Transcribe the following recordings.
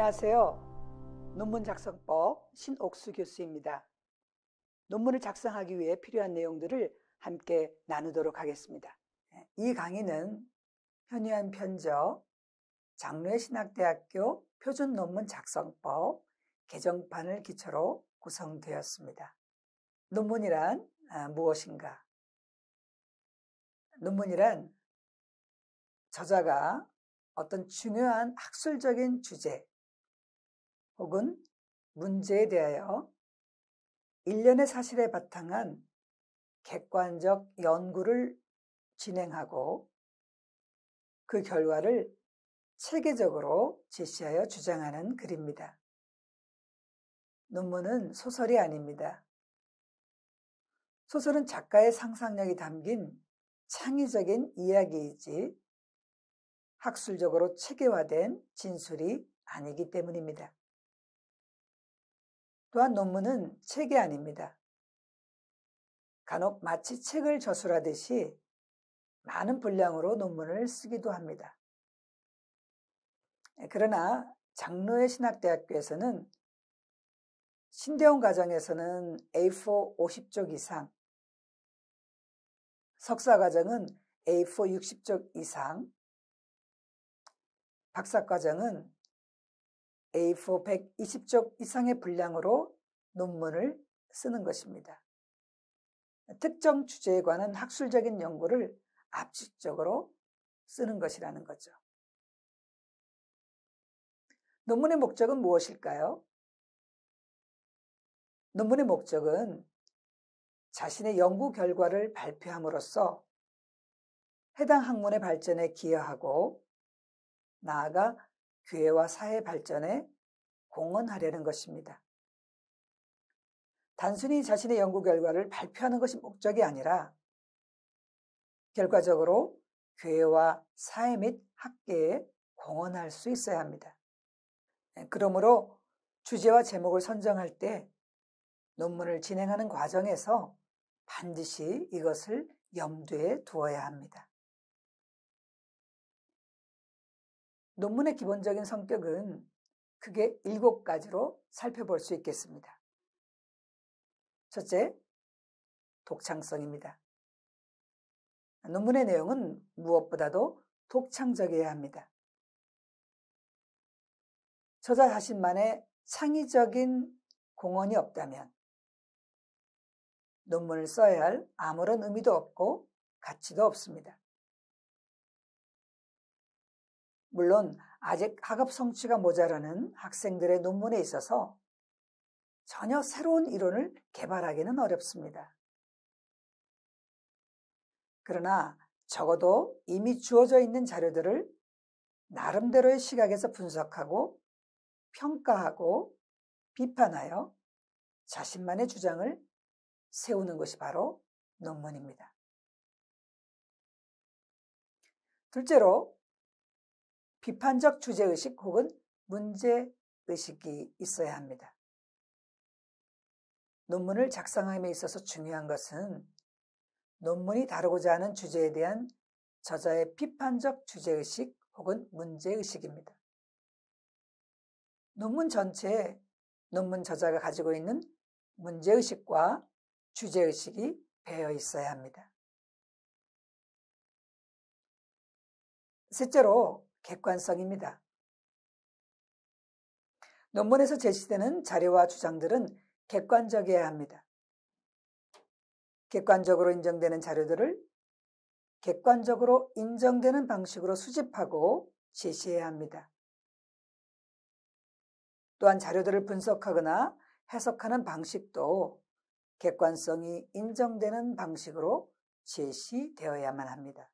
안녕하세요. 논문 작성법 신옥수 교수입니다. 논문을 작성하기 위해 필요한 내용들을 함께 나누도록 하겠습니다. 이 강의는 현유한 편저 장로의 신학대학교 표준 논문 작성법 개정판을 기초로 구성되었습니다. 논문이란 아, 무엇인가? 논문이란 저자가 어떤 중요한 학술적인 주제 혹은 문제에 대하여 일련의 사실에 바탕한 객관적 연구를 진행하고 그 결과를 체계적으로 제시하여 주장하는 글입니다. 논문은 소설이 아닙니다. 소설은 작가의 상상력이 담긴 창의적인 이야기이지 학술적으로 체계화된 진술이 아니기 때문입니다. 또한 논문은 책이 아닙니다. 간혹 마치 책을 저술하듯이 많은 분량으로 논문을 쓰기도 합니다. 그러나 장로의 신학대학교에서는 신대원 과정에서는 A4 50쪽 이상, 석사 과정은 A4 60쪽 이상, 박사 과정은 A4 120쪽 이상의 분량으로 논문을 쓰는 것입니다. 특정 주제에 관한 학술적인 연구를 압축적으로 쓰는 것이라는 거죠. 논문의 목적은 무엇일까요? 논문의 목적은 자신의 연구 결과를 발표함으로써 해당 학문의 발전에 기여하고 나아가 교회와 사회 발전에 공헌하려는 것입니다. 단순히 자신의 연구 결과를 발표하는 것이 목적이 아니라 결과적으로 교회와 사회 및 학계에 공헌할 수 있어야 합니다. 네, 그러므로 주제와 제목을 선정할 때 논문을 진행하는 과정에서 반드시 이것을 염두에 두어야 합니다. 논문의 기본적인 성격은 크게 일곱 가지로 살펴볼 수 있겠습니다. 첫째, 독창성입니다. 논문의 내용은 무엇보다도 독창적이어야 합니다. 저자 자신만의 창의적인 공헌이 없다면 논문을 써야 할 아무런 의미도 없고 가치도 없습니다. 물론 아직 학업 성취가 모자라는 학생들의 논문에 있어서 전혀 새로운 이론을 개발하기는 어렵습니다. 그러나 적어도 이미 주어져 있는 자료들을 나름대로의 시각에서 분석하고 평가하고 비판하여 자신만의 주장을 세우는 것이 바로 논문입니다. 둘째로 비판적 주제의식 혹은 문제의식이 있어야 합니다. 논문을 작성함에 있어서 중요한 것은 논문이 다루고자 하는 주제에 대한 저자의 비판적 주제의식 혹은 문제의식입니다. 논문 전체에 논문 저자가 가지고 있는 문제의식과 주제의식이 배어 있어야 합니다. 셋째로 객관성입니다. 논문에서 제시되는 자료와 주장들은 객관적이어야 합니다. 객관적으로 인정되는 자료들을 객관적으로 인정되는 방식으로 수집하고 제시해야 합니다. 또한 자료들을 분석하거나 해석하는 방식도 객관성이 인정되는 방식으로 제시되어야만 합니다.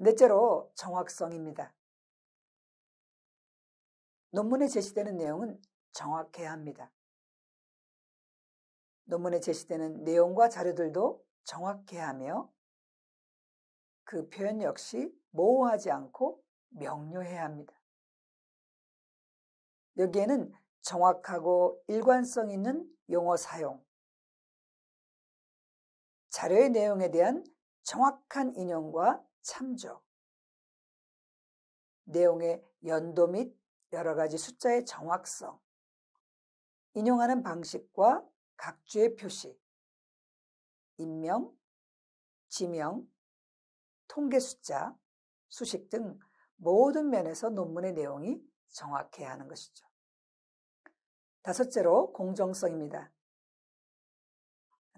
넷째로 정확성입니다. 논문에 제시되는 내용은 정확해야 합니다. 논문에 제시되는 내용과 자료들도 정확해야 하며 그 표현 역시 모호하지 않고 명료해야 합니다. 여기에는 정확하고 일관성 있는 용어 사용, 자료의 내용에 대한 정확한 인용과 참조, 내용의 연도 및 여러 가지 숫자의 정확성, 인용하는 방식과 각주의 표시, 인명, 지명, 통계 숫자, 수식 등 모든 면에서 논문의 내용이 정확해야 하는 것이죠. 다섯째로 공정성입니다.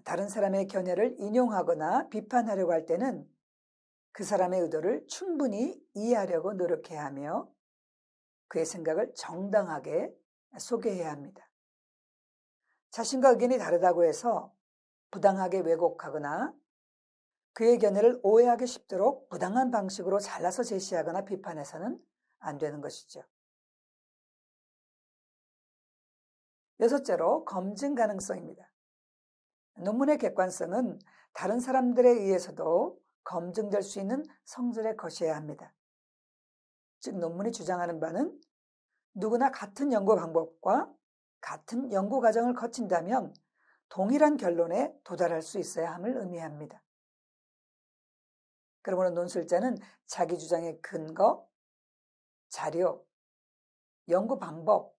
다른 사람의 견해를 인용하거나 비판하려고 할 때는 그 사람의 의도를 충분히 이해하려고 노력해야 하며 그의 생각을 정당하게 소개해야 합니다. 자신과 의견이 다르다고 해서 부당하게 왜곡하거나 그의 견해를 오해하기 쉽도록 부당한 방식으로 잘라서 제시하거나 비판해서는 안 되는 것이죠. 여섯째로 검증 가능성입니다. 논문의 객관성은 다른 사람들에 의해서도 검증될 수 있는 성질의 것이어야 합니다. 즉, 논문이 주장하는 바는 누구나 같은 연구 방법과 같은 연구 과정을 거친다면 동일한 결론에 도달할 수 있어야 함을 의미합니다. 그러므로 논술자는 자기 주장의 근거, 자료, 연구 방법,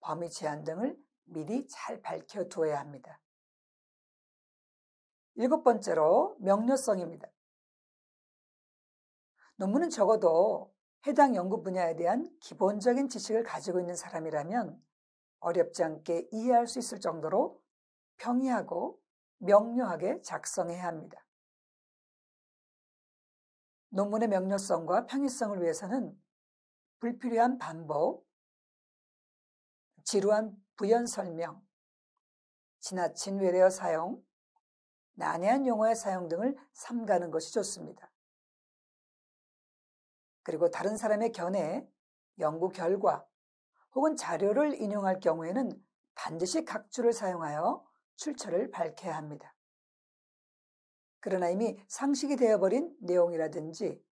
범위 제한 등을 미리 잘 밝혀두어야 합니다. 일곱 번째로 명료성입니다. 논문은 적어도 해당 연구 분야에 대한 기본적인 지식을 가지고 있는 사람이라면 어렵지 않게 이해할 수 있을 정도로 평이하고 명료하게 작성해야 합니다. 논문의 명료성과 평이성을 위해서는 불필요한 반복, 지루한 부연 설명, 지나친 외래어 사용, 난해한 용어의 사용 등을 삼가는 것이 좋습니다. 그리고 다른 사람의 견해, 연구 결과 혹은 자료를 인용할 경우에는 반드시 각주를 사용하여 출처를 밝혀야 합니다. 그러나 이미 상식이 되어버린 내용이라든지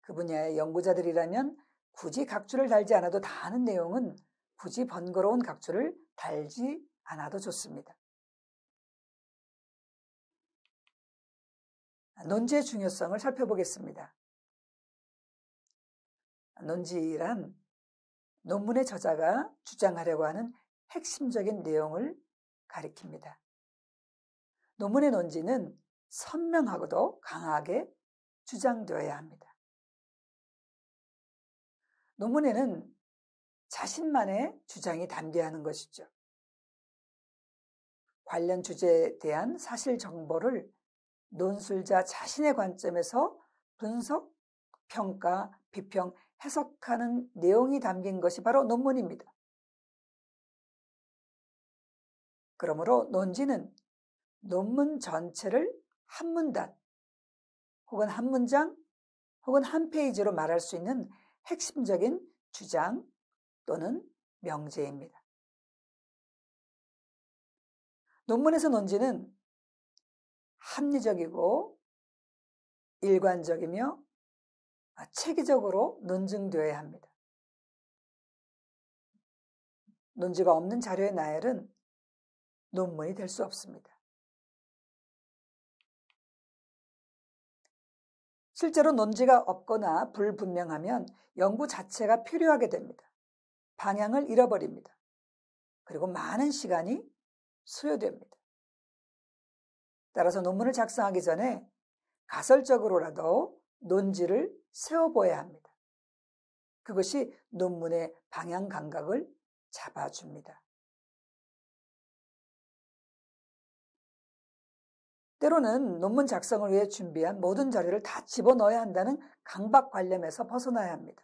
그 분야의 연구자들이라면 굳이 각주를 달지 않아도 다 아는 내용은 굳이 번거로운 각주를 달지 않아도 좋습니다. 논지의 중요성을 살펴보겠습니다. 논지란 논문의 저자가 주장하려고 하는 핵심적인 내용을 가리킵니다. 논문의 논지는 선명하고도 강하게 주장되어야 합니다. 논문에는 자신만의 주장이 담겨야 하는 것이죠. 관련 주제에 대한 사실 정보를 논술자 자신의 관점에서 분석, 평가, 비평, 해석하는 내용이 담긴 것이 바로 논문입니다. 그러므로 논지는 논문 전체를 한 문단, 혹은 한 문장, 혹은 한 페이지로 말할 수 있는 핵심적인 주장 또는 명제입니다. 논문에서 논지는 합리적이고 일관적이며 체계적으로 논증되어야 합니다. 논지가 없는 자료의 나열은 논문이 될 수 없습니다. 실제로 논지가 없거나 불분명하면 연구 자체가 필요하게 됩니다. 방향을 잃어버립니다. 그리고 많은 시간이 소요됩니다. 따라서 논문을 작성하기 전에 가설적으로라도 논지를 세워보아야 합니다. 그것이 논문의 방향 감각을 잡아줍니다. 때로는 논문 작성을 위해 준비한 모든 자료를 다 집어넣어야 한다는 강박 관념에서 벗어나야 합니다.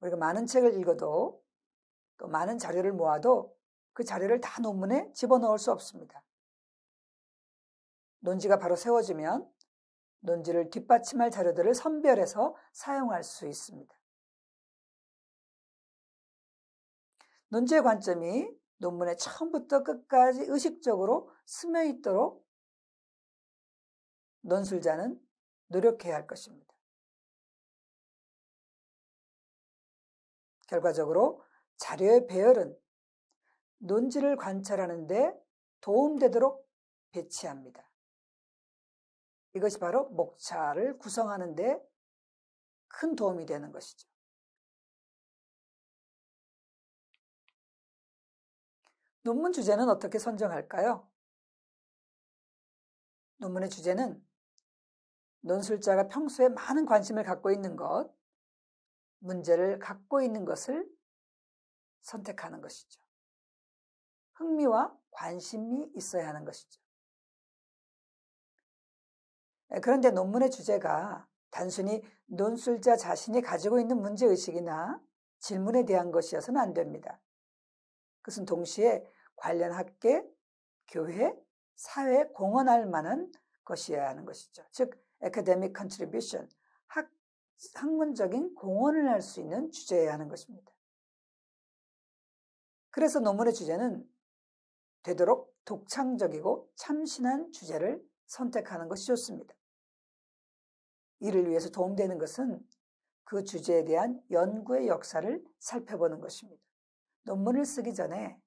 우리가 많은 책을 읽어도 또 많은 자료를 모아도 그 자료를 다 논문에 집어넣을 수 없습니다. 논지가 바로 세워지면 논지를 뒷받침할 자료들을 선별해서 사용할 수 있습니다. 논지의 관점이 논문의 처음부터 끝까지 의식적으로 스며 있도록 논술자는 노력해야 할 것입니다. 결과적으로 자료의 배열은 논지를 관찰하는 데 도움되도록 배치합니다. 이것이 바로 목차를 구성하는데 큰 도움이 되는 것이죠. 논문 주제는 어떻게 선정할까요? 논문의 주제는 논술자가 평소에 많은 관심을 갖고 있는 것, 문제를 갖고 있는 것을 선택하는 것이죠. 흥미와 관심이 있어야 하는 것이죠. 예, 그런데 논문의 주제가 단순히 논술자 자신이 가지고 있는 문제의식이나 질문에 대한 것이어서는 안 됩니다. 그것은 동시에 관련 학계, 교회, 사회에 공헌할 만한 것이어야 하는 것이죠. 즉, academic contribution, 학, 학문적인 공헌을 할 수 있는 주제여야 하는 것입니다. 그래서 논문의 주제는 되도록 독창적이고 참신한 주제를 선택하는 것이 좋습니다. 이를 위해서 도움되는 것은 그 주제에 대한 연구의 역사를 살펴보는 것입니다. 논문을 쓰기 전에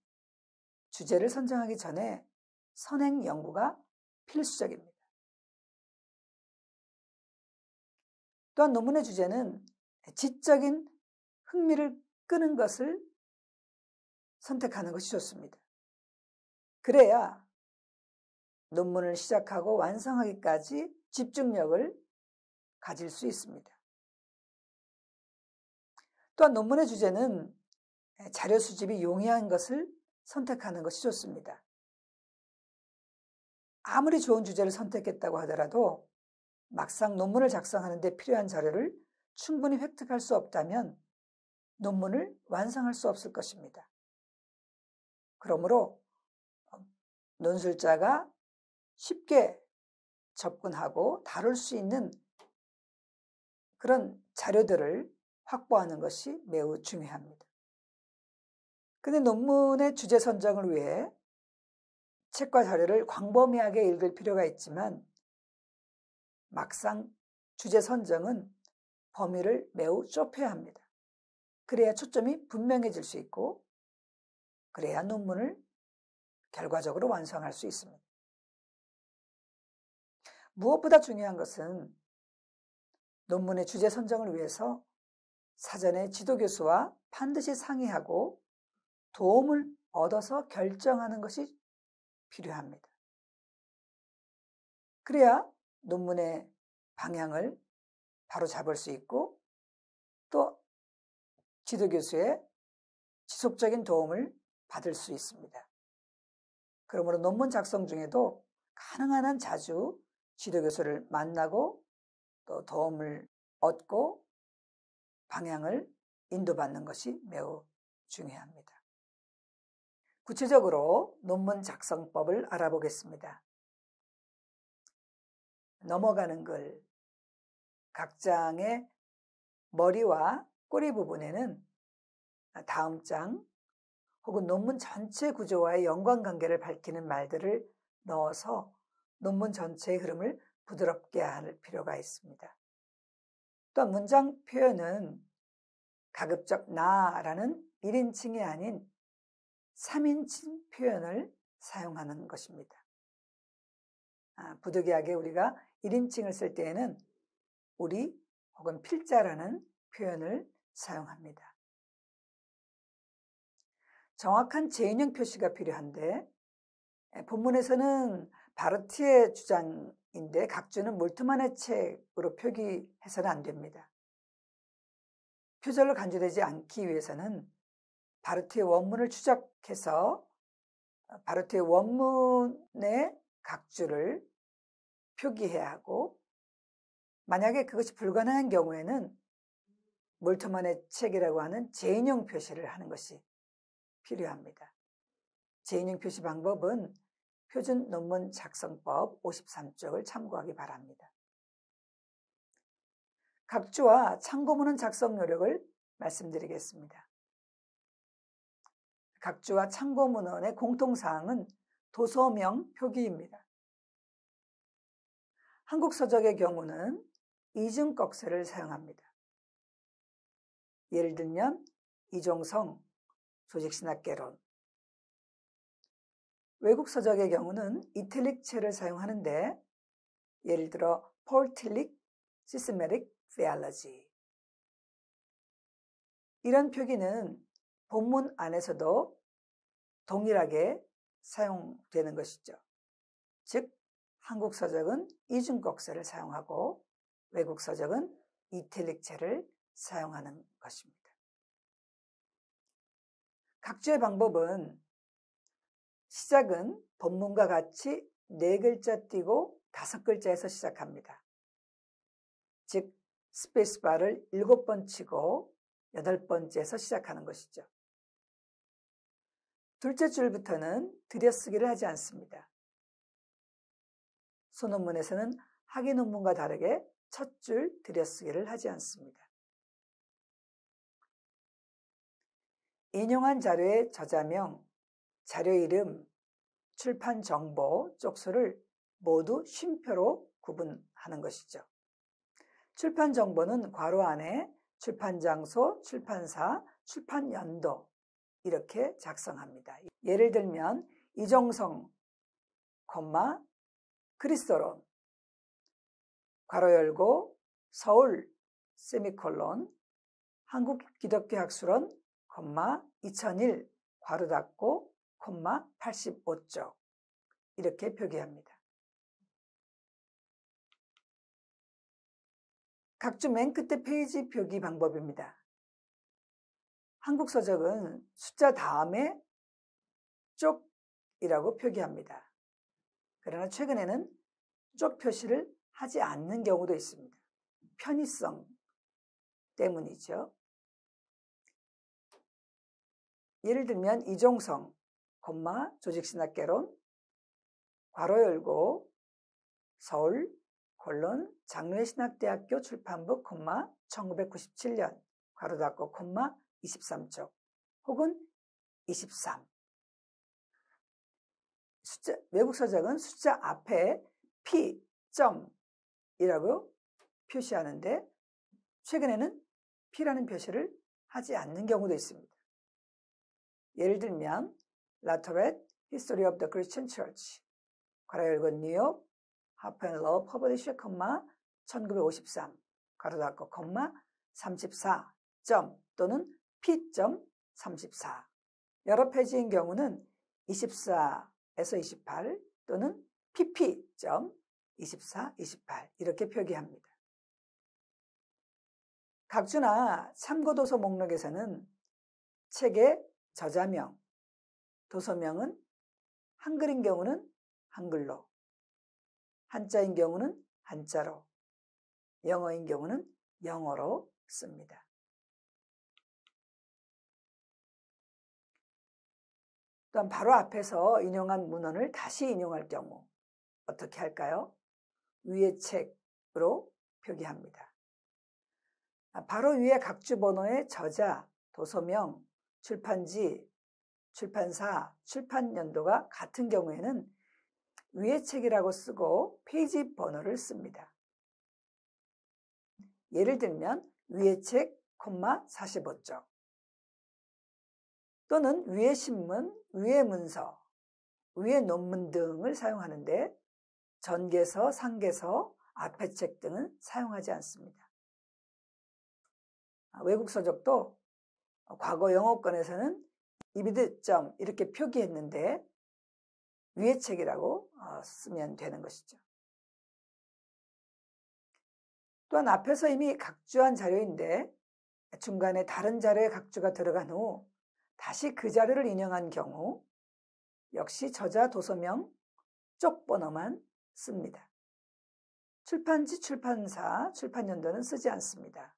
주제를 선정하기 전에 선행 연구가 필수적입니다. 또한 논문의 주제는 지적인 흥미를 끄는 것을 선택하는 것이 좋습니다. 그래야 논문을 시작하고 완성하기까지 집중력을 가질 수 있습니다. 또한 논문의 주제는 자료 수집이 용이한 것을 선택하는 것이 좋습니다. 아무리 좋은 주제를 선택했다고 하더라도 막상 논문을 작성하는데 필요한 자료를 충분히 획득할 수 없다면 논문을 완성할 수 없을 것입니다. 그러므로 논술자가 쉽게 접근하고 다룰 수 있는 그런 자료들을 확보하는 것이 매우 중요합니다. 근데 논문의 주제 선정을 위해 책과 자료를 광범위하게 읽을 필요가 있지만 막상 주제 선정은 범위를 매우 좁혀야 합니다. 그래야 초점이 분명해질 수 있고 그래야 논문을 결과적으로 완성할 수 있습니다. 무엇보다 중요한 것은 논문의 주제 선정을 위해서 사전에 지도교수와 반드시 상의하고 도움을 얻어서 결정하는 것이 필요합니다. 그래야 논문의 방향을 바로 잡을 수 있고 또 지도교수의 지속적인 도움을 받을 수 있습니다. 그러므로 논문 작성 중에도 가능한 한 자주 지도교수를 만나고 또 도움을 얻고 방향을 인도받는 것이 매우 중요합니다. 구체적으로 논문 작성법을 알아보겠습니다. 넘어가는 글, 각 장의 머리와 꼬리 부분에는 다음 장 혹은 논문 전체 구조와의 연관관계를 밝히는 말들을 넣어서 논문 전체의 흐름을 부드럽게 할 필요가 있습니다. 또한 문장 표현은 가급적 나라는 1인칭이 아닌 3인칭 표현을 사용하는 것입니다. 아, 부득이하게 우리가 1인칭을 쓸 때에는 우리 혹은 필자라는 표현을 사용합니다. 정확한 재인용 표시가 필요한데 본문에서는 바르티의 주장 인데 각주는 몰트만의 책으로 표기해서는 안 됩니다. 표절로 간주되지 않기 위해서는 바르트의 원문을 추적해서 바르트의 원문의 각주를 표기해야 하고 만약에 그것이 불가능한 경우에는 몰트만의 책이라고 하는 재인용 표시를 하는 것이 필요합니다. 재인용 표시 방법은 표준 논문 작성법 53쪽을 참고하기 바랍니다. 각주와 참고문헌 작성 요령을 말씀드리겠습니다. 각주와 참고문헌의 공통사항은 도서명 표기입니다. 한국 서적의 경우는 이중꺽쇠를 사용합니다. 예를 들면 이종성 조직신학개론 외국 서적의 경우는 italic체를 사용하는데 예를 들어 Paul Tillich Systematic Theology 이런 표기는 본문 안에서도 동일하게 사용되는 것이죠. 즉, 한국 서적은 이중곡세를 사용하고 외국 서적은 이탈릭체를 사용하는 것입니다. 각주의 방법은 시작은 본문과 같이 네 글자 띄고 다섯 글자에서 시작합니다. 즉, 스페이스바를 일곱 번 치고 여덟 번째에서 시작하는 것이죠. 둘째 줄부터는 들여쓰기를 하지 않습니다. 소논문에서는 학위 논문과 다르게 첫 줄 들여쓰기를 하지 않습니다. 인용한 자료의 저자명, 자료 이름, 출판 정보, 쪽수를 모두 쉼표로 구분하는 것이죠. 출판 정보는 괄호 안에 출판 장소, 출판사, 출판 연도 이렇게 작성합니다. 예를 들면 이종성, 콤마 그리스도론 괄호 열고 서울 세미콜론 한국기독교학술원 콤마 2001 괄호 닫고 85쪽 이렇게 표기합니다. 각주 맨 끝에 페이지 표기 방법입니다. 한국 서적은 숫자 다음에 쪽이라고 표기합니다. 그러나 최근에는 쪽 표시를 하지 않는 경우도 있습니다. 편의성 때문이죠. 예를 들면 이종성, 콤마 조직신학개론, 괄호 열고 서울, 콜론 장로의신학대학교 출판부, 콤마 1997년, 괄호 닫고 콤마 23쪽, 혹은 23. 숫자, 외국 서적은 숫자 앞에 P, 점이라고 표시하는데 최근에는 P라는 표시를 하지 않는 경우도 있습니다. 예를 들면 Latourette History of the Christian Church. 괄호 열고 뉴욕 Harper & Publisher 콤마 1953 괄호 닫고 콤마 34 점 또는 P.34 여러 페이지인 경우는 24에서 28 또는 pp.24, 28 이렇게 표기합니다. 각주나 참고도서 목록에서는 책의 저자명, 도서명은 한글인 경우는 한글로, 한자인 경우는 한자로, 영어인 경우는 영어로 씁니다. 또한 바로 앞에서 인용한 문헌을 다시 인용할 경우 어떻게 할까요? 위의 책으로 표기합니다. 아, 바로 위에 각주 번호의 저자, 도서명, 출판지, 출판사, 출판 연도가 같은 경우에는 위의 책이라고 쓰고 페이지 번호를 씁니다. 예를 들면 위의 책, 45쪽 또는 위의 신문, 위의 문서, 위의 논문 등을 사용하는데 전개서, 상계서, 앞에 책 등은 사용하지 않습니다. 아, 외국 서적도 과거 영어권에서는 이비드점 이렇게 표기했는데 위의 책이라고 어, 쓰면 되는 것이죠. 또한 앞에서 이미 각주한 자료인데 중간에 다른 자료에 각주가 들어간 후 다시 그 자료를 인용한 경우 역시 저자 도서명 쪽 번호만 씁니다. 출판지, 출판사, 출판연도는 쓰지 않습니다.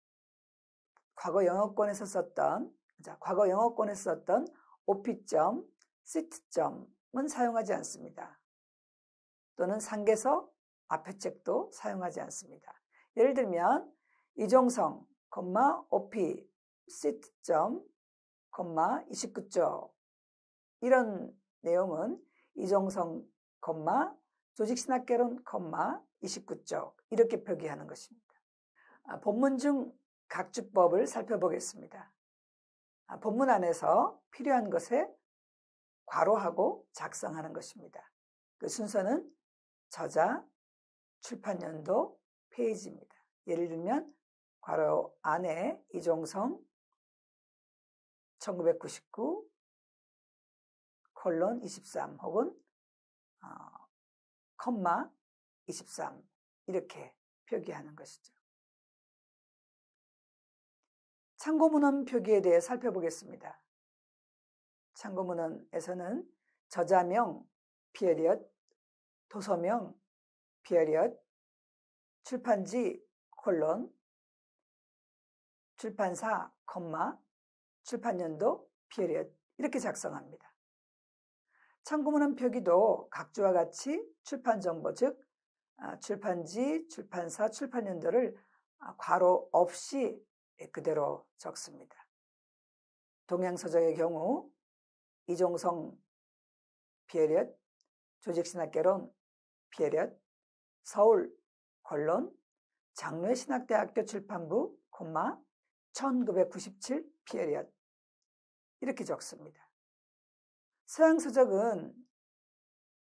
과거 영어권에서 썼던, 자, 과거 영어권에서 썼던 OP점, 시트점은 사용하지 않습니다. 또는 상계서, 앞에 책도 사용하지 않습니다. 예를 들면 이종성, OP, 시트점, 29점 이런 내용은 이종성, 조직신학개론, 29쪽 이렇게 표기하는 것입니다. 아, 본문 중 각주법을 살펴보겠습니다. 아, 본문 안에서 필요한 것에 괄호하고 작성하는 것입니다. 그 순서는 저자, 출판 연도, 페이지입니다. 예를 들면 괄호 안에 이종성, 1999 콜론 23 혹은 어, 컴마 23 이렇게 표기하는 것이죠. 참고문헌 표기에 대해 살펴보겠습니다. 참고문헌에서는 저자명, 피에리엇, 도서명, 피에리엇, 출판지, 콜론, 출판사, 컴마, 출판연도, 피에리엇 이렇게 작성합니다. 참고문헌 표기도 각주와 같이 출판정보 즉 아, 출판지, 출판사, 출판연도를 아, 괄호 없이 그대로 적습니다. 동양서적의 경우 이종성 피리어드, 조직신학개론 피리어드, 서울 콜론, 장로회신학대학교 출판부 콤마 1997 피리어드 이렇게 적습니다. 서양 서적은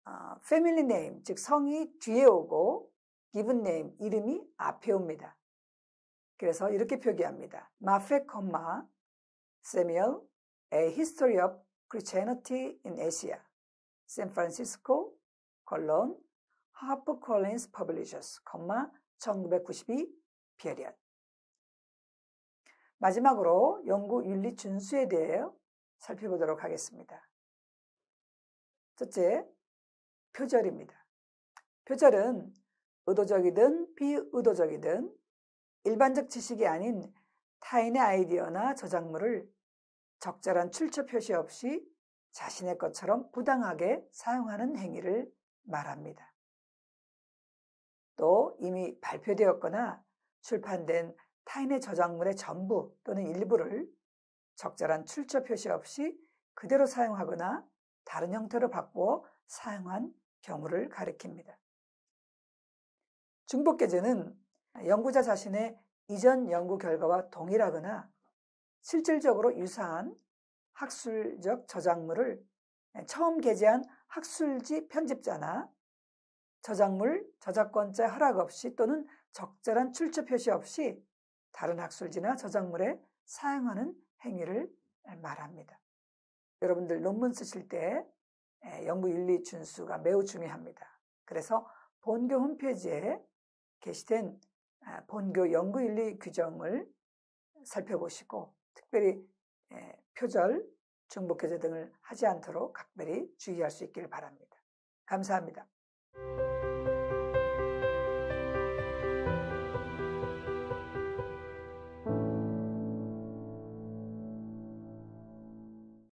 어, family name, 즉 성이 뒤에 오고 Given name, 이름이 앞에 옵니다. 그래서 이렇게 표기합니다. Moffett 콤마 Samuel A History of Christianity in Asia 샌프란시스코 콜론 HarperCollins Publishers 콤마 1992 피리어드 마지막으로 연구 윤리 준수에 대해 살펴보도록 하겠습니다. 첫째, 표절입니다. 표절은 의도적이든 비의도적이든 일반적 지식이 아닌 타인의 아이디어나 저작물을 적절한 출처 표시 없이 자신의 것처럼 부당하게 사용하는 행위를 말합니다. 또 이미 발표되었거나 출판된 타인의 저작물의 전부 또는 일부를 적절한 출처 표시 없이 그대로 사용하거나 다른 형태로 바꾸어 사용한 경우를 가리킵니다. 중복계제는 연구자 자신의 이전 연구 결과와 동일하거나 실질적으로 유사한 학술적 저작물을 처음 게재한 학술지 편집자나 저작물 저작권자 허락 없이 또는 적절한 출처 표시 없이 다른 학술지나 저작물에 사용하는 행위를 말합니다. 여러분들 논문 쓰실 때 연구 윤리 준수가 매우 중요합니다. 그래서 본교 홈페이지에 게시된 아, 본교 연구윤리 규정을 살펴보시고 특별히 표절, 중복교제 등을 하지 않도록 각별히 주의할 수 있기를 바랍니다. 감사합니다.